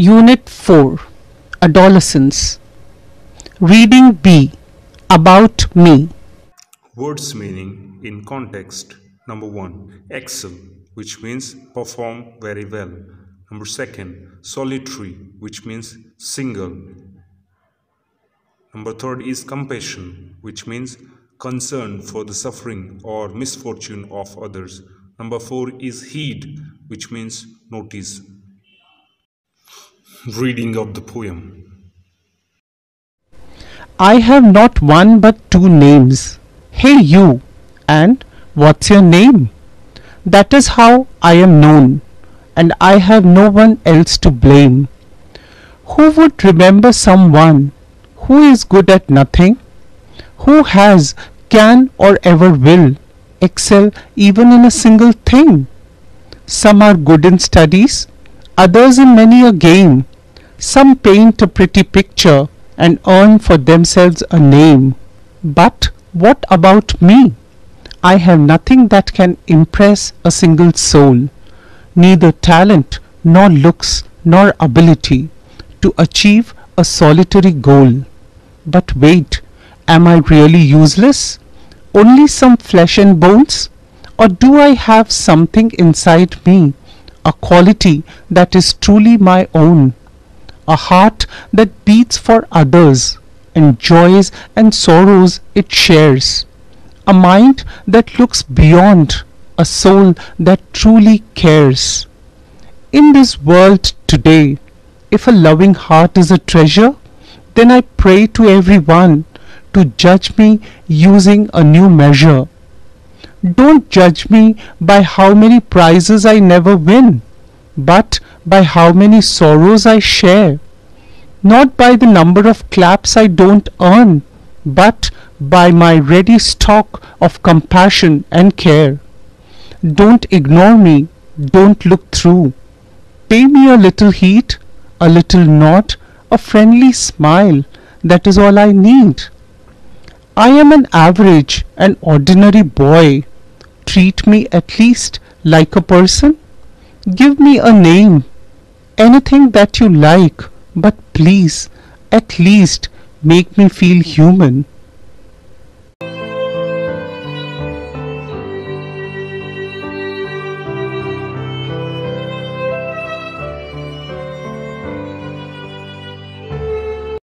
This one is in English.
Unit 4 Adolescence Reading B About Me Words meaning in context. Number one, excel, which means perform very well. Number second, solitary, which means single. Number third is compassion, which means concern for the suffering or misfortune of others. Number four is heed, which means notice. Reading of the poem. I have not one but two names. Hey you, and what's your name? That is how I am known, and I have no one else to blame. Who would remember someone who is good at nothing? Who has, can, or ever will excel even in a single thing? Some are good in studies, others in many a game. Some paint a pretty picture and earn for themselves a name. But what about me? I have nothing that can impress a single soul, neither talent, nor looks, nor ability to achieve a solitary goal. But wait, am I really useless? Only some flesh and bones? Or do I have something inside me, a quality that is truly my own? A heart that beats for others, and joys and sorrows it shares, a mind that looks beyond, a soul that truly cares. In this world today, if a loving heart is a treasure, then I pray to everyone to judge me using a new measure. Don't judge me by how many prizes I never win, but by how many sorrows I share, not by the number of claps I don't earn, but by my ready stock of compassion and care. Don't ignore me, don't look through. Pay me a little heat, a little nod, a friendly smile, that is all I need. I am an average, an ordinary boy. Treat me at least like a person. Give me a name, anything that you like, but please, at least make me feel human.